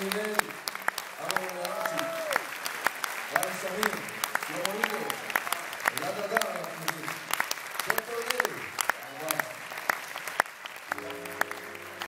Amen.